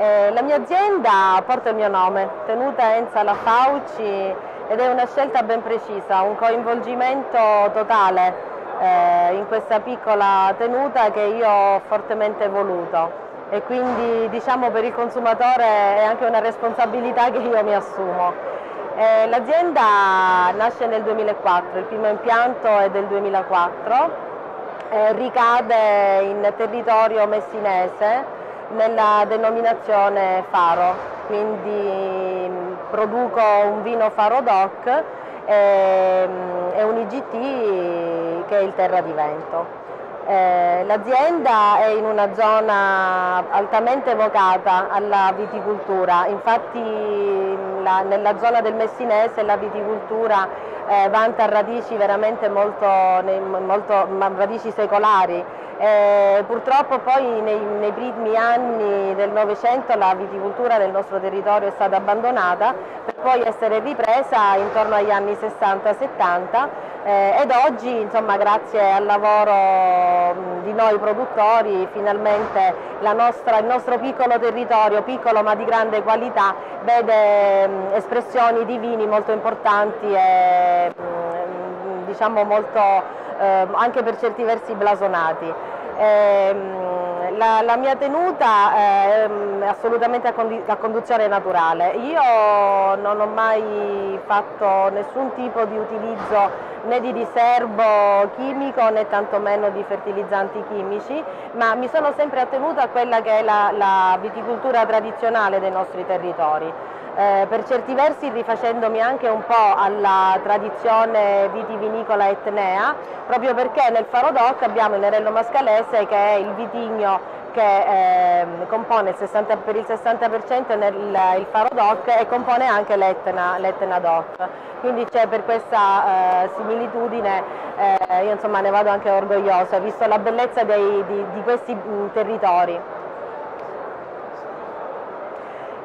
Eh, la mia azienda porta il mio nome, Tenuta Enza La Fauci ed è una scelta ben precisa, un coinvolgimento totale eh, in questa piccola tenuta che io ho fortemente voluto e quindi diciamo per il consumatore è anche una responsabilità che io mi assumo. Eh, L'azienda nasce nel 2004, il primo impianto è del 2004, eh, ricade in territorio messinese nella denominazione Faro, quindi mm, produco un vino Faro DOC e, mm, e un IGT che è il Terra di Vento. Eh, L'azienda è in una zona altamente vocata alla viticoltura, infatti la, nella zona del Messinese la viticoltura eh, vanta radici veramente molto, molto radici secolari. Eh, purtroppo poi nei, nei, primi anni del Novecento la viticoltura del nostro territorio è stata abbandonata per poi essere ripresa intorno agli anni 60-70 eh, ed oggi insomma, grazie al lavoro mh, di noi produttori finalmente nostra, il nostro piccolo territorio, piccolo ma di grande qualità, vede mh, espressioni di vini molto importanti e mh, diciamo molto eh, anche per certi versi blasonati. Eh, la, la, mia tenuta è assolutamente a, a, conduzione naturale. Io non ho mai fatto nessun tipo di utilizzo né di riservo chimico né tantomeno di fertilizzanti chimici, ma mi sono sempre attenuta a quella che è la, la viticoltura tradizionale dei nostri territori eh, per certi versi rifacendomi anche un po' alla tradizione vitivinicola etnea, proprio perché nel Faro Doc abbiamo il Nerello Mascalese che è il vitigno che eh, compone il 60, per il 60% nel, il Faro Doc e compone anche l'Etna, Doc. Quindi c'è per questa eh, similitudine, eh, io insomma ne vado anche orgogliosa, visto la bellezza dei, di, di, questi mh, territori.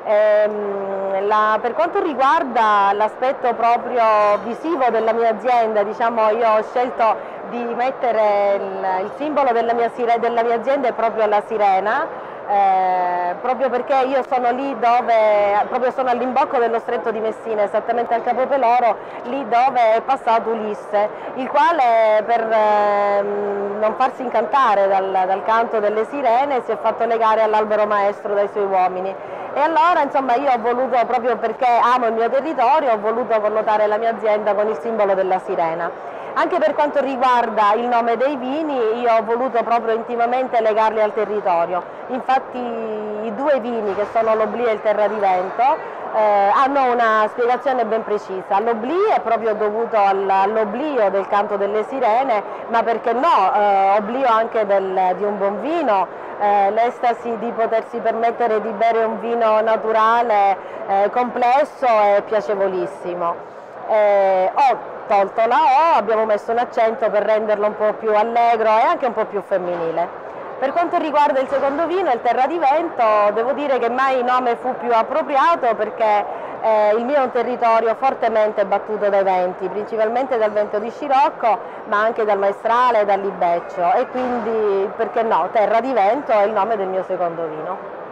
Ehm, la, per quanto riguarda l'aspetto proprio visivo della mia azienda, diciamo, io ho scelto di mettere il, il simbolo della mia, della mia, azienda è proprio la sirena, eh, proprio perché io sono lì dove, proprio sono all'imbocco dello stretto di Messina, esattamente al Capo Peloro, lì dove è passato Ulisse, il quale per eh, non farsi incantare dal, dal canto delle sirene si è fatto legare all'albero maestro dai suoi uomini e allora insomma io ho voluto, proprio perché amo il mio territorio, ho voluto connotare la mia azienda con il simbolo della sirena. Anche per quanto riguarda il nome dei vini, io ho voluto proprio intimamente legarli al territorio. Infatti i due vini, che sono l'Oblì e il Terra di Vento, eh, hanno una spiegazione ben precisa. L'oblì è proprio dovuto all'oblio del canto delle sirene, ma perché no, eh, oblio anche del, di un buon vino, eh, l'estasi di potersi permettere di bere un vino naturale, eh, complesso e piacevolissimo. Eh, ho tolto la O, abbiamo messo un accento per renderlo un po' più allegro e anche un po' più femminile. Per quanto riguarda il secondo vino, il Terra di Vento, devo dire che mai il nome fu più appropriato perché eh, il mio è un territorio fortemente battuto dai venti, principalmente dal vento di Scirocco, ma anche dal maestrale e dall'Ibeccio e quindi, perché no, Terra di Vento è il nome del mio secondo vino.